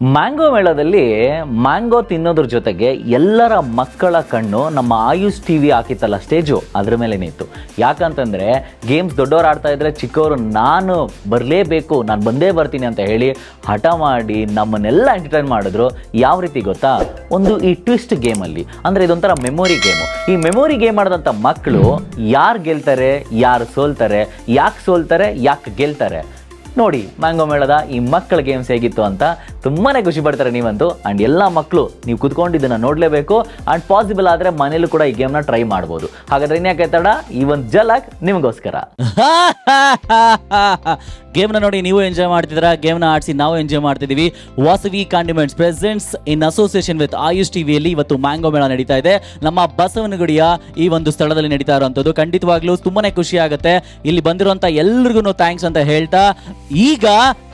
Mango ಮೇಳದಲ್ಲಿ mango ತಿನ್ನೋದ್ರ ಜೊತೆಗೆ ಎಲ್ಲರ ಮಕ್ಕಳ ಕಣ್ಣು ನಮ್ಮ ಆಯುಷ್ ಟಿ ವಿ ಹಾಕಿತ್ತಲ್ಲ ಸ್ಟೇಜು ಅದ್ರ ಮೇಲೆ ನಿಂತು. ಯಾಕಂತಂದ್ರೆ ಗೇಮ್ಸ್ ದೊಡ್ಡವ್ರು ಆಡ್ತಾ ಇದ್ರೆ ಚಿಕ್ಕವರು ನಾನು ಬರಲೇಬೇಕು, ನಾನು ಬಂದೇ ಬರ್ತೀನಿ ಅಂತ ಹೇಳಿ ಹಠ ಮಾಡಿ ನಮ್ಮನ್ನೆಲ್ಲ ಎಂಟರ್ಟೈನ್ ಮಾಡಿದ್ರು. ಯಾವ ರೀತಿ ಗೊತ್ತಾ? ಒಂದು ಈ ಟ್ವಿಸ್ಟ್ ಗೇಮಲ್ಲಿ ಅಂದರೆ ಇದೊಂಥರ ಮೆಮೊರಿ ಗೇಮು ಈ ಮೆಮೊರಿ ಗೇಮ್ ಆಡಿದಂಥ ಮಕ್ಕಳು ಯಾರು ಗೆಲ್ತಾರೆ, ಯಾರು ಸೋಲ್ತಾರೆ, ಯಾಕೆ ಸೋಲ್ತಾರೆ, ಯಾಕೆ ಗೆಲ್ತಾರೆ? ನೋಡಿ, ಮ್ಯಾಂಗೋ ಮೇಳದ ಈ ಮಕ್ಕಳ ಗೇಮ್ಸ್ ಹೇಗಿತ್ತು ಅಂತ ತುಂಬಾನೇ ಖುಷಿ ಪಡ್ತಾರೆ ನೀವಂತೂ. ಅಂಡ್ ಎಲ್ಲ ಮಕ್ಕಳು ನೀವು ಕುತ್ಕೊಂಡು ಇದನ್ನ ನೋಡ್ಲೇಬೇಕು. ಅಂಡ್ ಪಾಸಿಬಲ್ ಆದ್ರೆ ಮನೇಲೂ ಕೂಡ ಈ ಗೇಮ್ನ ಟ್ರೈ ಮಾಡ್ಬೋದು. ಹಾಗಾದ್ರೆ ಇನ್ಯಾಕೆ ತಡ? ಈ ಒಂದು ಜಲಕ್ ನಿಮಗೋಸ್ಕರ. ಗೇಮ್ನ ನೋಡಿ ನೀವು ಎಂಜಾಯ್ ಮಾಡ್ತಿದ್ದೀರಾ? ಗೇಮ್ನ ಆಡಿಸಿ ನಾವು ಎಂಜಾಯ್ ಮಾಡ್ತಿದ್ದೀವಿ. Vasavi condiments presents in association with Ayush ಟಿವಿಯಲ್ಲಿ ಇವತ್ತು ಮ್ಯಾಂಗೋ ಮೇಳ ನಡೀತಾ ಇದೆ. ನಮ್ಮ ಬಸವನಗುಡಿಯ ಈ ಒಂದು ಸ್ಥಳದಲ್ಲಿ ನಡೀತಾ ಇರುವಂಥದ್ದು ಖಂಡಿತವಾಗ್ಲೂ ತುಂಬಾನೇ ಖುಷಿ ಆಗುತ್ತೆ. ಇಲ್ಲಿ ಬಂದಿರುವಂತ ಎಲ್ರಿಗೂ ಥ್ಯಾಂಕ್ಸ್ ಅಂತ ಹೇಳ್ತಾ ಈಗ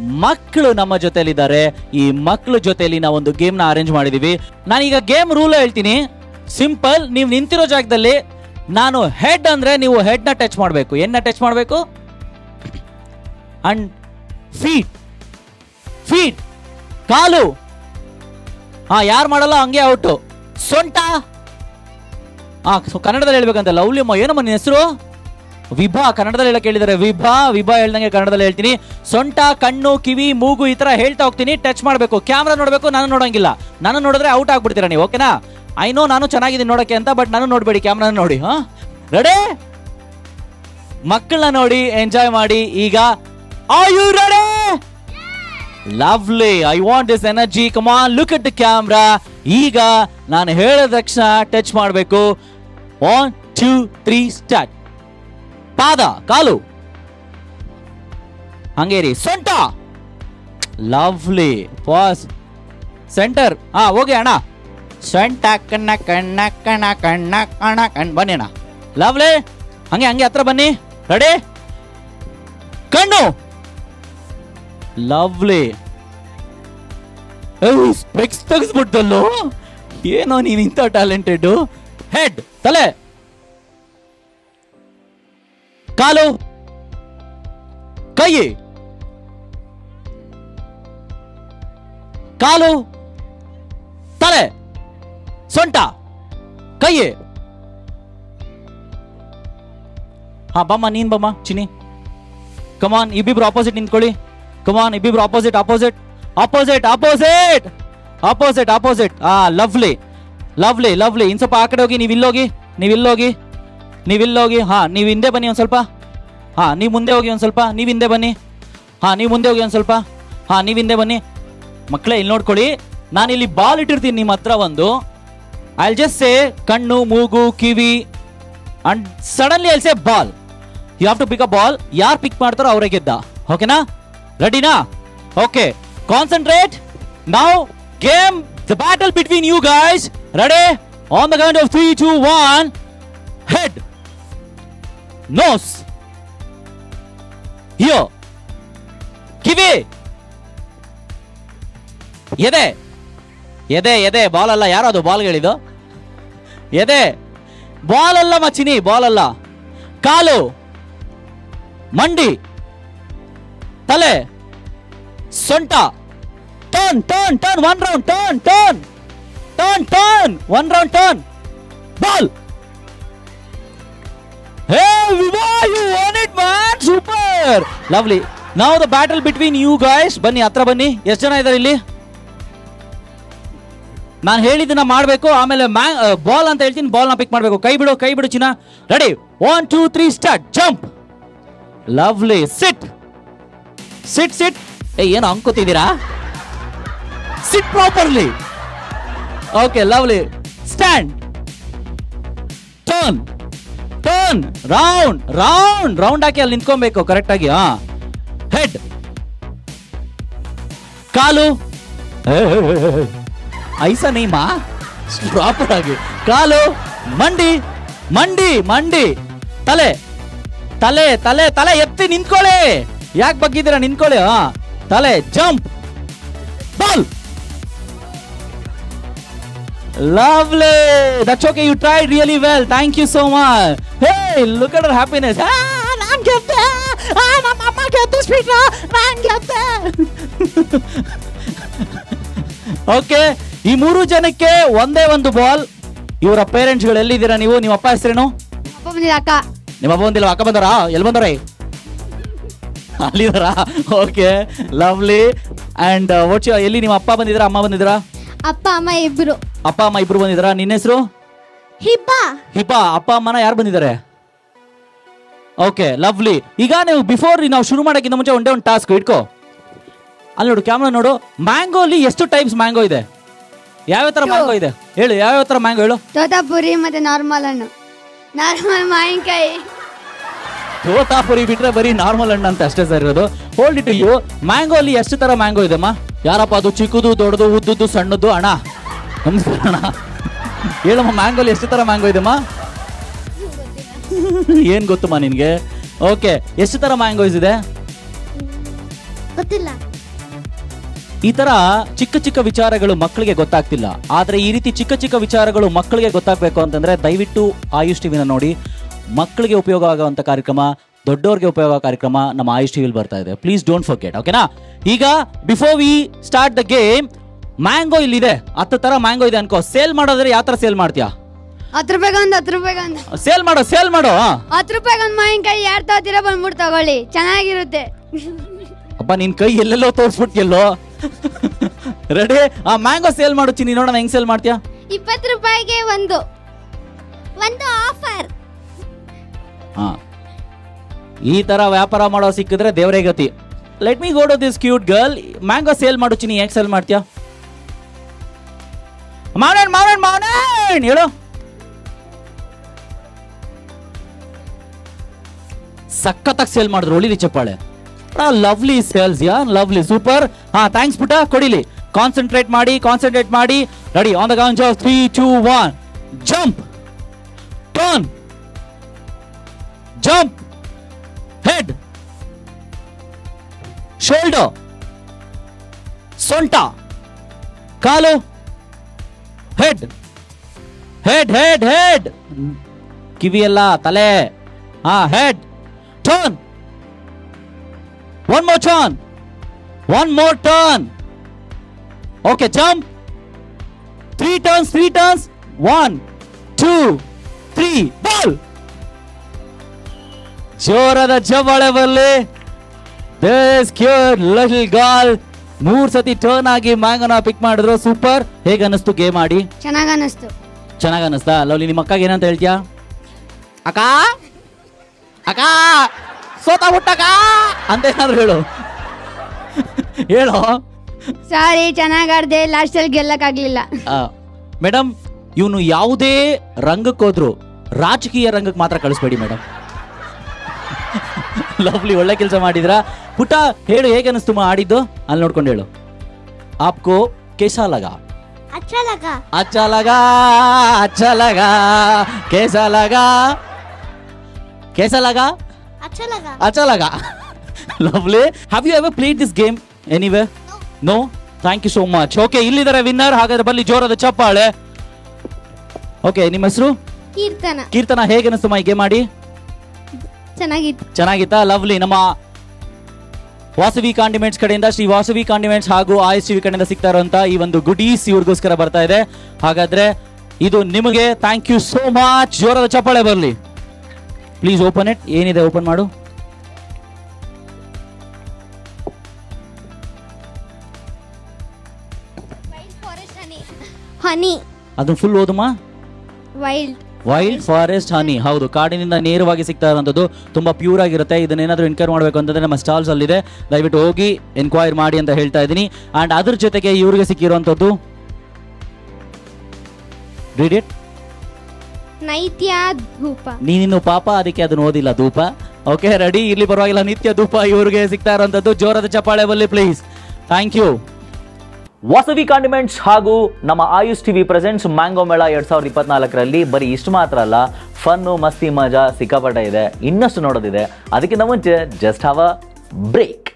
ಮಕ್ಕಳು ನಮ್ಮ ಜೊತೆಲಿದ್ದಾರೆ ಈ ಮಕ್ಕಳ ಒಂದು ಗೇಮ್ನ ಅರೇಂಜ್ ಮಾಡಿದೀವಿ. ನಾನೀಗ ಗೇಮ್ ರೂಲ್ ಹೇಳ್ತೀನಿ. ಸಿಂಪಲ್ ನೀವು ನಿಂತಿರೋ ಜಾಗದಲ್ಲಿ ನಾನು ಹೆಡ್ ಅಂದ್ರೆ ನೀವು ಹೆಡ್ನ ಟಚ್ ಮಾಡಬೇಕು. ಎನ್ನ ಟಚ್ ಮಾಡಬೇಕು? ಅಂಡ್ ಫೀಟ್ ಫೀಟ್ ಕಾಲು. ಹಾ, ಯಾರು ಮಾಡಲ್ಲ ಹಂಗೆ ಔಟು ಸೊಂಟ. ಹಾ ಕನ್ನಡದಲ್ಲಿ ಹೇಳ್ಬೇಕಂತ. ಲವ್ಲಿ ಅಮ್ಮ ಏನಮ್ಮ ನಿನ್ನ ಹೆಸರು? ವಿಭಾ ಕನ್ನಡದಲ್ಲಿ ಹೇಳಕ್ ಹೇಳಿದ್ದಾರೆ ವಿಭಾ ವಿಭಾ ಹೇಳ್ದಂಗೆ ಕನ್ನಡದಲ್ಲಿ ಹೇಳ್ತೀನಿ. ಸೊಂಟ ಕಣ್ಣು ಕಿವಿ ಮೂಗು ಈ ತರ ಹೇಳ್ತಾ ಹೋಗ್ತೀನಿ. ಟಚ್ ಮಾಡಬೇಕು. ಕ್ಯಾಮ್ರಾ ನೋಡಬೇಕು ನಾನು ನೋಡಂಗಿಲ್ಲ. ನಾನು ನೋಡಿದ್ರೆ ಔಟ್ ಆಗ್ಬಿಡ್ತೀರಾ ನೀವು ಓಕೆನಾ ಐ ನೋ ನಾನು ಚೆನ್ನಾಗಿದ್ದೀನಿ ನೋಡಕ್ಕೆ ಅಂತ ಬಟ್ ನಾನು ನೋಡ್ಬೇಡಿ ಕ್ಯಾಮ್ರಾ ನೋಡಿ ಹಾ? ರೆಡಿ ಮಕ್ಕಳನ್ನ ನೋಡಿ ಎಂಜಾಯ್ ಮಾಡಿ. ಈಗ you ready lovely I want this energy come on look at the camera ಈಗ ನಾನು ಹೇಳಿದ ತಕ್ಷಣ ಟಚ್ ಮಾಡಬೇಕು. ಒನ್ ಟೂ ತ್ರೀ ಸ್ಟಾರ್ಟ್ ಪಾದ, ಕಾಲು. ಹಂಗೇರಿ ಸೊಂಟ ಲವ್ಲಿ ಪಾಸ್ ಸೆಂಟರ್. ಹಾ, ಹೋಗಿ ಅಣ್ಣ. ಸೊಂಟ ಕಣ್ಣ ಕಣ್ಣ ಕಣ ಕಣ್ಣ, ಕಣ, ಕಣ್. ಬನ್ನಿ ಅಣ್ಣ. ಲವ್ಲಿ, ಹಂಗೆ ಹಂಗೆ ಹತ್ರ ಬನ್ನಿ. ರೆಡಿ? ಕಣ್ಣು. ಲವ್ಲಿ. ಸ್ಪೆಕ್ಸ್ ತೆಗೆಸ್ಬಿಟ್ಟಲ್ಲೋ ಏನೋ ನೀನು ಇಂಥ ಟ್ಯಾಲೆಂಟೆಡ್ ಹೆಡ್ ತಲೆ. ಕಾಲು ಕೈ ಕಾಲು ತಲೆ ಸೊಂಟ ಕೈ ಹಾ ಬಮ್ಮ ನೀನ್ ಬಮ್ಮ ಚಿನಿ ಕಮಾನ್ ಇಬ್ಬಿಬ್ರು ಆಪೋಸಿಟ್ ನಿಂತ್ಕೊಳ್ಳಿ come on ಇಬ್ಬಿಬ್ರು opposite opposite opposite opposite opposite opposite ಆ ಲವ್ಲಿ ಲವ್ಲಿ ಲವ್ಲಿ ಇನ್ ಸ್ವಲ್ಪ ಆ ಕಡೆ ಹೋಗಿ ನೀವು ಇಲ್ಲೋಗಿ ನೀವು ಇಲ್ಲೋಗಿ ನೀವು ಹೋಗಿ, ಹಾ, ನೀವು ಹಿಂದೆ ಬನ್ನಿ ಒಂದು ಸ್ವಲ್ಪ. ಹಾ, ನೀವು ಮುಂದೆ ಹೋಗಿ ಒಂದು ಸ್ವಲ್ಪ. ನೀವು ಹಿಂದೆ ಬನ್ನಿ. ಹಾ, ನೀವು ಮುಂದೆ ಹೋಗಿ ಒಂದು ಸ್ವಲ್ಪ. ಹಾ, ನೀವು ಹಿಂದೆ ಬನ್ನಿ. ಮಕ್ಕಳೇ ಇಲ್ಲಿ ನೋಡ್ಕೊಳ್ಳಿ. ನಾನು ಇಲ್ಲಿ ಬಾಲ್ ಇಟ್ಟಿರ್ತೀನಿ ನಿಮ್ಮ ಹತ್ರ ಒಂದು. ಐ ಜಸ್ಟ್ ಸೇ ಕಣ್ಣು, ಮೂಗು, ಕಿವಿ and suddenly I'll say ball you have to pick a ball ಯಾರು ಪಿಕ್ ಮಾಡ್ತಾರೋ ಅವರೇ ಗೆದ್ದ. ಓಕೆನಾ ರೆಡಿನಾ okay concentrate now game the battle between you guys ready on the count of three two one head nose ಹಿಯೋ ಕಿವಿ ಎದೆ. ಎದೆ ಎದೆ. ಬಾಲ್ ಅಲ್ಲ ಯಾರದು? ಬಾಲ್ ಎದೆ. ಬಾಲ್ ಅಲ್ಲ ಮಚಿನಿ ಬಾಲ್ ಅಲ್ಲ ಕಾಲು. ಮಂಡಿ. ತಲೆ. ಸೊಂಟ. Turn turn turn, one round, turn turn. Turn turn, one round, turn. Ball. Hey Viva, you won it, man! Super lovely ನಾವು the battle between you guys. ಬನ್ನಿ ಹತ್ರ ಬನ್ನಿ. ಎಷ್ಟು ಜನ ಇದ್ದಾರೆ ಇಲ್ಲಿ? ನಾನು ಹೇಳಿದ್ದನ್ನ ಮಾಡಬೇಕು ಆಮೇಲೆ ಬಾಲ್ ಅಂತ ಹೇಳ್ತೀನಿ ಬಾಲ್ನ ಪಿಕ್ ಮಾಡಬೇಕು. ಕೈ ಬಿಡು ಕೈ ಬಿಡು ಚಿನ್ನ. Ready one two three start jump lovely sit sit sit ಏ ಏನು ಅಂಕೋತಿದ್ದೀರಾ? Sit properly okay lovely stand turn turn round round round ಹಾಕಿ ಅಲ್ಲಿ ನಿಂತ್ಕೊಬೇಕು ಕರೆಕ್ಟ್ ಆಗಿ, ಹಾ. ಹೆಡ್ ಕಾಲು. ಐಸ ನೇಮಾ? ಪ್ರಾಪರ್ ಆಗಿ. ಕಾಲು, ಮಂಡಿ ಮಂಡಿ ಮಂಡಿ. ತಲೆ. ತಲೆ ತಲೆ ತಲೆ, ಎತ್ತಿ ನಿಂತ್ಕೊಳ್ಳಿ. ಯಾಕೆ ಬಗ್ಗಿದ್ದೀರಾ, ನಿಂತ್ಕೊಳ್ಳಿ, ಹಾ. ತಲೆ jump lovely that's okay you tried really well thank you so much hey look at happiness ನಾನ್ ಗೆದ್ದೆ ಆ, ನಮ್ಮ ಅಮ್ಮ ಗೆದ್ದು ಸ್ಪೀಕರ್ ನಾನ್ ಗೆದ್ದೆ ಓಕೆ ಈ ಮೂರು ಜನಕ್ಕೆ ಒಂದೇ ಒಂದು ಬಾಲ್ ಇವರ ಪೇರೆಂಟ್ಸ್ಗಳು ಎಲ್ಲಿದ್ದೀರಾ ನೀವು? ನಿಮ್ಮ ಅಪ್ಪ ಹೆಸರೇನು? ಅಕ್ಕ. ನಿಮ್ಮ ಅಪ್ಪ ಬಂದಿಲ್ಲ ಅಕ್ಕ ಬಂದಾರಾ? ಎಲ್ಲಿ ಬಂದವ್ರೆ ಅಲ್ಲಿದಾರಾ ಓಕೆ ಲವ್ಲಿ ಅಂಡ್ ವಾಟ್ಸ್ ಎಲ್ಲಿ ನಿಮ್ಮ ಅಪ್ಪ ಬಂದಿದ್ರಾ ಅಮ್ಮ ಬಂದಿದ್ರಾ ಅಪ್ಪ ಅಮ್ಮ ಇಬ್ರು. ಅಪ್ಪ ಅಮ್ಮ ಇಬ್ರು ಬಂದಿದಾರ ನಿನ್ನ ಹೆಸರು? ಹಿಬ್ಬಾ. ಹಿಬ್ಬಾ ಅಪ್ಪ ಅಮ್ಮನ ಯಾರು ಬಂದಿದ್ದಾರೆ? ಓಕೆ ಲವ್ಲಿ ಈಗ ನೀವು ಬಿಫೋರ್ ನಾವು ಶುರು ಮಾಡೋಕ್ಕಿಂತ ಮುಂಚೆ ಒಂದೇ ಒಂದು ಟಾಸ್ಕ್ ಇಟ್ಕೋ. ಅಲ್ಲಿ ನೋಡು ಕ್ಯಾಮ್ರಾ ನೋಡು. ಮ್ಯಾಂಗೋಲಿ ಎಷ್ಟು ಟೈಪ್ಸ್ ಮ್ಯಾಂಗೋ ಇದೆ? ಯಾವ ಥರ ಮ್ಯಾಂಗೋ ಇದೆ? ಹೇಳು ಯಾವ ಥರ ಮ್ಯಾಂಗೋ ಹೇಳು. ತೋತಾಪುರಿ ಮತ್ತೆ ನಾರ್ಮಲ್ ಹಣ್ಣು. ನಾರ್ಮಲ್ ಮಾವಿನಕಾಯಿ. ತೋತಾಪುರಿ ಬಿಟ್ರೆ ಬರೀ ನಾರ್ಮಲ್ ಹಣ್ಣು ಅಂತ ಅಷ್ಟೇ ಸರ್ ಇರೋದು. ಹೋಲ್ಡ್ ಇಟ್ ಯು ಮ್ಯಾಂಗೋ ಅಲ್ಲಿ ಎಷ್ಟು ತರ ಮ್ಯಾಂಗೋ ಇದೆಮ್ಮ ಯಾರಪ್ಪ ಅದು ಚಿಕ್ಕದು ದೊಡ್ಡದು ಉದ್ದದ್ದು ಸಣ್ಣದ್ದು? ಅಣ್ಣ ನಮಸ್ಕಾರ ಅಣ್ಣ? ಹೇಳಮ್ಮ ಮ್ಯಾಂಗೋಲಿ ಎಷ್ಟು ತರ ಮ್ಯಾಂಗೋ ಇದೆಮ್ಮ? ಏನು ಗೊತ್ತಮ್ಮ ನಿನಗೆ? ಓಕೆ ಎಷ್ಟು ತರ ಮ್ಯಾಂಗೋಸ್ ಇದೆ? ಗೊತ್ತಿಲ್ಲ. ಈ ತರ ಚಿಕ್ಕ ಚಿಕ್ಕ ವಿಚಾರಗಳು ಮಕ್ಕಳಿಗೆ ಗೊತ್ತಾಗ್ತಿಲ್ಲ. ಆದರೆ ಈ ರೀತಿ ಚಿಕ್ಕ ಚಿಕ್ಕ ವಿಚಾರಗಳು ಮಕ್ಕಳಿಗೆ ಗೊತ್ತಾಗಬೇಕು ಅಂತಂದ್ರೆ ದಯವಿಟ್ಟು ಆಯುಷ್ ಟಿವಿನ ನೋಡಿ. ಮಕ್ಕಳಿಗೆ ಉಪಯೋಗ ಆಗುವಂತ ಕಾರ್ಯಕ್ರಮ ದೊಡ್ಡವ್ರಿಗೆ ಉಪಯೋಗ ಕಾರ್ಯಕ್ರಮ ನಮ್ಮ ಆಯುಷ್ ಟಿವಿಲಿ ಬರ್ತಾ ಇದೆ. ಪ್ಲೀಸ್ ಡೋಂಟ್ ಫರ್ಗೆಟ್ ಓಕೆನಾ ಈಗ before we start the game mango ಇಲ್ಲಿದೆ. ಹತ್ತು ತರ ಮ್ಯಾಂಗೋ ಇದೆ ಅನ್ಕೋ. ಸೇಲ್ ಮಾಡೋದ್ರೆ ಯಾವ ತರ ಸೇಲ್ ಮಾಡ್ತೀಯಾ? ಹತ್ತು ರೂಪಾಯಿಗೆ ಒಂದು ಹತ್ತು ರೂಪಾಯಿಗೆ ಒಂದು. ಸೇಲ್ ಮಾಡೋ ಸೇಲ್ ಮಾಡೋ. ಹತ್ತು ರೂಪಾಯಿಗೆ ಒಂದು ಮಾವಿನಕಾಯಿ ಯಾರು ತಗೋತೀರಾ ಬಂದ್ಬಿಟ್ಟು ತಗೊಳ್ಳಿ. ಚೆನ್ನಾಗಿರುತ್ತೆ. ಅಪ್ಪ ನಿನ್ ಕೈ ಎಲ್ಲೆಲ್ಲೋ ತೋರ್ಸ್ಬಿಟ್ಯಲ್ಲೋ ರೆಡಿ ಆ ಮ್ಯಾಂಗೋ ಸೇಲ್ ಮಾಡು ಚಿನ್ನಿ ನೋಡೋಣ ಹೆಂಗ್ ಸೇಲ್ ಮಾಡ್ತೀಯಾ? ಇಪ್ಪತ್ತು ರೂಪಾಯಿಗೆ ಒಂದು. ಒಂದು ಆಫರ್ ಹಾ. ಈ ತರ ವ್ಯಾಪಾರ ಮಾಡೋ ಸಿಕ್ಕಿದ್ರೆ ದೇವರೇ ಗತಿ. Let me go to this cute girl mango sale ಮಾಡು ಚಿನಿ ಯಾಕೆ ಸೇಲ್ ಮಾಡ್ತೀಯ? ಮಾವನಣ್ಣ ಮಾವನಣ್ಣ ಮಾವನಣ್ಣ ಹೇಳು. ಸಖತ್ತಾಗಿ ಸೇಲ್ ಮಾಡಿದ್ರು ಒಳ್ಳಿಲಿ ಚಪ್ಪಾಳೆ ಲವ್ಲಿ ಸೇಲ್ಸ್ ಯಾ? ಲವ್ಲಿ ಸೂಪರ್ ಹಾ ಥ್ಯಾಂಕ್ಸ್ ಪುಟ ಕೊಡಿಲಿ. ಕಾನ್ಸಂಟ್ರೇಟ್ ಮಾಡಿ ಕಾನ್ಸಂಟ್ರೇಟ್ ಮಾಡಿ. Ready on the count of three two one jump turn jump shoulder ಸೊಂಟ, ಕಾಲು ಹೆಡ್ ಹೆಡ್ ಹೆಡ್ ಹೆಡ್ ಕಿವಿ ಎಲ್ಲ ತಲೆ ಹಾ head turn one more turn one more turn okay jump three turns three turns one two three ball ಜೋರಾದ ಜವಾಳೆ ಬರಲಿ this cure little ಗಾಲ್ ಮೂರ್ ಸತಿ ಟರ್ನ್ ಆಗಿ ಮ್ಯಾಂಗನ ಪಿಕ್ ಮಾಡಿದ್ರು. ಸೂಪರ್ ಹೇಗೆ ಅನಿಸ್ತು ಗೇಮ್ ಆಡಿ? ಚೆನ್ನಾಗಿ ಅನಿಸ್ತು ಚೆನ್ನಾಗ್ ಅನಿಸ್ತಾ ಲವ್ಲಿ ನಿಮ್ಮ ಅಕ್ಕಗೆ ಏನಂತ ಹೇಳ್ತೀಯಾ? ಅಕ್ಕ? ಅಕ್ಕ? ಸೋತ ಹುಟ್ಟಕ ಅಂತ ಏನಾದ್ರು ಹೇಳು. ಹೇಳು? ಸಾರಿ ಚೆನ್ನಾಗಿ ಆಡ್ದೆ. ಲಾಸ್ಟಲ್ಲಿ ಗೆಲ್ಲಕ್ಕಾಗ್ಲಿಲ್ಲ. ಮೇಡಮ್ ಇವನು ಯಾವುದೇ ರಂಗಕ್ಕೆ ಹೋದ್ರು ರಾಜಕೀಯ ರಂಗಕ್ಕೆ ಮಾತ್ರ ಕಳಿಸ್ಬೇಡಿ ಮೇಡಮ್ ಲವ್ಲಿ ಒಳ್ಳೆ ಕೆಲಸ ಮಾಡಿದಿರಾ? ಪುಟ ಹೇಳು ಹೇಗೆ ಅನಿಸ್ತು ಆಡಿದ್ದು? ಅಲ್ಲಿ ನೋಡ್ಕೊಂಡು ಹೇಳು. ಆಪ್ಕೋ ಕೇಶಾಲಗ. ಅಚ್ಚಲಗ. ಅಚ್ಚಲಗ ಅಚ್ಚಲಗ ಕೇಸಲಗ ಕೇಸಲಗ ಅಚ್ಚಲಗ. ಅಚ್ಚಲಗ. Lovely have you ever played this game anyway no thank you so much okay ಇಲ್ಲಿದ್ದಾರೆ ವಿನ್ನರ್ ಹಾಗಾದ್ರೆ ಬಲ್ಲಿ ಜೋರದ ಚಪ್ಪಾಳೆ. ಓಕೆ ನಿಮ್ಮ ಹೆಸರು? ಕೀರ್ತನ. ಕೀರ್ತನ ಹೇಗೆ ಅನಿಸ್ತು ಮಾ ಗೇಮ್ ಮಾಡಿ ಚೆನ್ನಾಗಿತ್ತು. ಚೆನ್ನಾಗಿತ್ತಾ? ಲವ್ಲಿ ನಮ್ಮ ವಾಸವಿ ಕಾಂಡಿಮೆಂಟ್ಸ್ ಕಡೆಯಿಂದ ಶ್ರೀ ವಾಸವಿ ಕಾಂಡಿಮೆಂಟ್ಸ್ ಹಾಗೂ ಆಯಸ್ ಟಿವಿ ಕಡೆಯಿಂದ ಸಿಗ್ತಾ ಇರುವಂತ ಈ ಒಂದು ಗುಡೀಸ್ ಇವ್ರಿಗೋಸ್ಕರ ಬರ್ತಾ ಇದೆ. ಹಾಗಾದ್ರೆ ಇದು ನಿಮಗೆ ಥ್ಯಾಂಕ್ ಯು ಸೋ ಮಚ್ ಜೋರಾದ ಚಪ್ಪಾಳೆ ಬರಲಿ. ಪ್ಲೀಸ್ ಓಪನ್ ಇಟ್ ಏನಿದೆ ಓಪನ್ ಮಾಡು. ಹನಿ ಅದನ್ನ ಫುಲ್ ಓದುಮಾ? ವೈಲ್ಡ್ ವೈಲ್ಡ್ ಫಾರೆಸ್ಟ್ ಹನಿ ಹೌದು ಕಾಡಿನಿಂದ ನೇರವಾಗಿ ಸಿಗ್ತಾ ಇರುವಂಥದ್ದು ತುಂಬ ಪ್ಯೂರ್ ಆಗಿರುತ್ತೆ. ಇದನ್ನೇನಾದರೂ ಎನ್ಕ್ವೈರ್ ಮಾಡಬೇಕು ಅಂತಂದರೆ ನಮ್ಮ ಸ್ಟಾಲ್ಸ್ ಅಲ್ಲಿದೆ. ದಯವಿಟ್ಟು ಹೋಗಿ ಎನ್ಕ್ವೈರ್ ಮಾಡಿ ಅಂತ ಹೇಳ್ತಾ ಇದ್ದೀನಿ. ಆ್ಯಂಡ್ ಅದ್ರ ಜೊತೆಗೆ ಇವ್ರಿಗೆ ಸಿಕ್ಕಿರುವಂಥದ್ದು ರೀಡಿಟ್ ನೈತ್ಯ ಧೂಪ. ನೀನಿನ್ನು ಪಾಪ ಅದಕ್ಕೆ ಅದನ್ನು ಓದಿಲ್ಲ ಧೂಪ. ಓಕೆ ರೆಡಿ ಇಲ್ಲಿ ಪರವಾಗಿಲ್ಲ ನಿತ್ಯ ಧೂಪ ಇವ್ರಿಗೆ ಸಿಗ್ತಾ ಇರೋಂಥದ್ದು ಜೋರದ ಚಪ್ಪಾಳೆ ಬಲ್ಲಿ please thank you Vasavi condiments ಹಾಗೂ ನಮ್ಮ ಆಯುಷ್ ಟಿವಿ ಪ್ರೆಸೆಂಟ್ಸ್ ಮ್ಯಾಂಗೋ ಮೇಳ ಎರಡ್ ಸಾವಿರದ ಇಪ್ಪತ್ನಾಲ್ಕರಲ್ಲಿ ಬರೀ ಇಷ್ಟು ಮಾತ್ರ ಅಲ್ಲ ಫನ್ನು ಮಸ್ತಿ, ಮಜಾ ಸಿಕ್ಕಾಪಟ್ಟೆ ಇದೆ. ಇನ್ನಷ್ಟು ನೋಡೋದಿದೆ. ಅದಕ್ಕಿಂತ ಮುಂಚೆ ಜಸ್ಟ್ ಹಾವ್ ಬ್ರೇಕ್